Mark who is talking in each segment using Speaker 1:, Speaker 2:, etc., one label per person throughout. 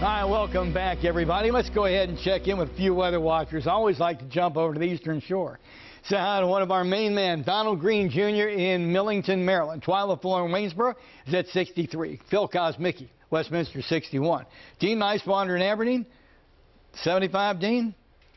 Speaker 1: Hi, welcome back, everybody. Let's go ahead and check in with a few weather watchers. I always like to jump over to the Eastern Shore. Say hi to one of our main men, Donald Green Jr. in Millington, Maryland. Twyla Fuller in Waynesboro is at 63. Phil Kosmicki, Westminster, 61. Dean Nicewander in Aberdeen, 75, Dean?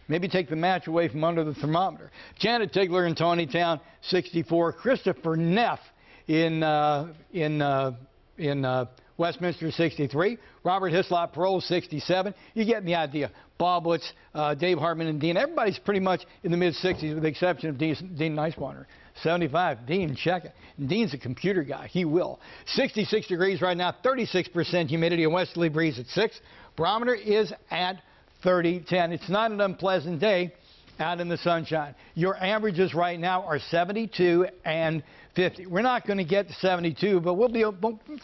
Speaker 1: Maybe take the match away from under the thermometer. Janet Tigler in Taneytown, 64. Christopher Neff in, uh, in, uh, in uh, Westminster 63. Robert Hislop Parole 67. You get the idea. Bob Woods, uh, Dave Hartman, and Dean. Everybody's pretty much in the mid 60s with the exception of Dean, Dean Nicewander. 75. Dean, check it. Dean's a computer guy. He will. 66 degrees right now, 36% humidity, a westerly breeze at 6. Barometer is at 30, 10. It's not an unpleasant day out in the sunshine. Your averages right now are 72 and 50. We're not going to get to 72, but we'll be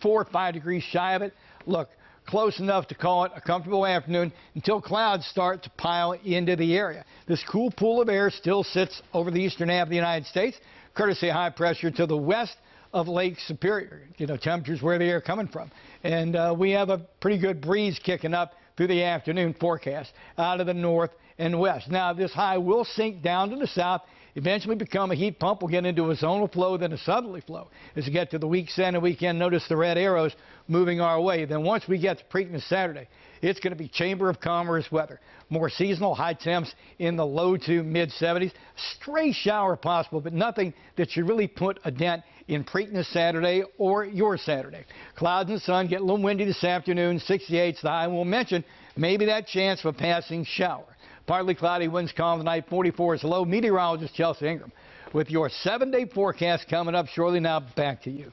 Speaker 1: four or five degrees shy of it. Look, close enough to call it a comfortable afternoon until clouds start to pile into the area. This cool pool of air still sits over the eastern half of the United States, courtesy high pressure to the west of Lake Superior. You know, temperatures where the air coming from. And uh, we have a pretty good breeze kicking up through the afternoon forecast out of the north and west. Now, this high will sink down to the south, eventually become a heat pump. We'll get into a zonal flow, then a southerly flow. As we get to the weekend and weekend, notice the red arrows moving our way. Then once we get to Preakness Saturday, it's going to be Chamber of Commerce weather. More seasonal high temps in the low to mid 70s. Stray shower possible, but nothing that should really put a dent in Preakness Saturday or your Saturday. Clouds and sun get a little windy this afternoon. 68 is the high. We'll mention maybe that chance of a passing shower. Partly cloudy winds calm tonight. 44 is low. Meteorologist Chelsea Ingram with your seven-day forecast coming up shortly. Now back to you.